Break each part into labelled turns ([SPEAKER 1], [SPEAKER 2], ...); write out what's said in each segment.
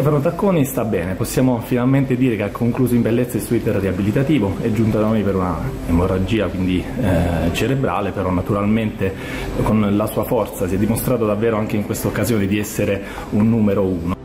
[SPEAKER 1] Stefano Tacconi sta bene, possiamo finalmente dire che ha concluso in bellezza il suo iter riabilitativo, è giunto da noi per una emorragia quindi eh, cerebrale, però naturalmente con la sua forza si è dimostrato davvero anche in questa occasione di essere un numero uno.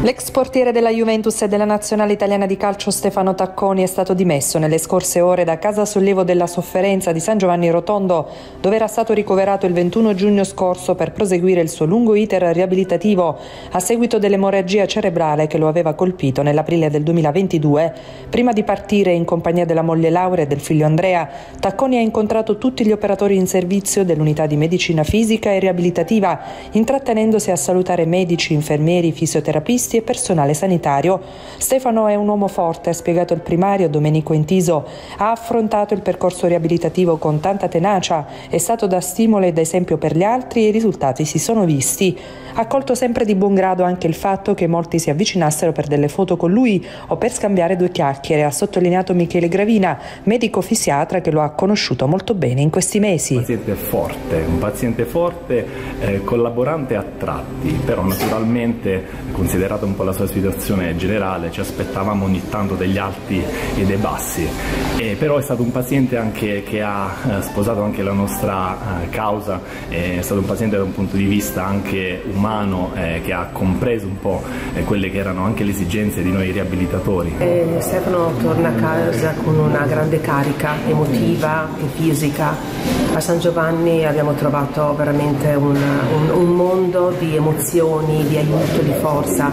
[SPEAKER 2] L'ex portiere della Juventus e della nazionale italiana di calcio Stefano Tacconi è stato dimesso nelle scorse ore da casa sollievo della sofferenza di San Giovanni Rotondo, dove era stato ricoverato il 21 giugno scorso per proseguire il suo lungo iter riabilitativo a seguito dell'emorragia cerebrale che lo aveva colpito nell'aprile del 2022. Prima di partire in compagnia della moglie Laura e del figlio Andrea, Tacconi ha incontrato tutti gli operatori in servizio dell'unità di medicina fisica e riabilitativa, intrattenendosi a salutare medici, infermieri, fisioterapisti e personale sanitario. Stefano è un uomo forte, ha spiegato il primario Domenico Entiso. Ha affrontato il percorso riabilitativo con tanta tenacia, è stato da stimolo ed esempio per gli altri e i risultati si sono visti. Ha colto sempre di buon grado anche il fatto che molti si avvicinassero per delle foto con lui o per scambiare due chiacchiere, ha sottolineato Michele Gravina, medico fisiatra che lo ha conosciuto molto bene in questi mesi.
[SPEAKER 1] Un paziente forte, un paziente forte, eh, collaborante a tratti, però naturalmente considerato un po' la sua situazione generale, ci aspettavamo ogni tanto degli alti e dei bassi, e però è stato un paziente anche che ha eh, sposato anche la nostra eh, causa, è stato un paziente da un punto di vista anche umano eh, che ha compreso un po' eh, quelle che erano anche le esigenze di noi riabilitatori.
[SPEAKER 3] Eh, Stefano torna a casa con una grande carica emotiva e fisica. A San Giovanni abbiamo trovato veramente un, un, un mondo di emozioni, di aiuto, di forza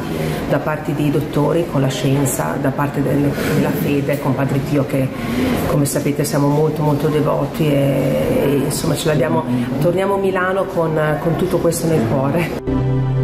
[SPEAKER 3] da parte dei dottori con la scienza, da parte del, della fede con Padre Pio che come sapete siamo molto molto devoti e, e insomma ce l'abbiamo, torniamo a Milano con, con tutto questo nel cuore.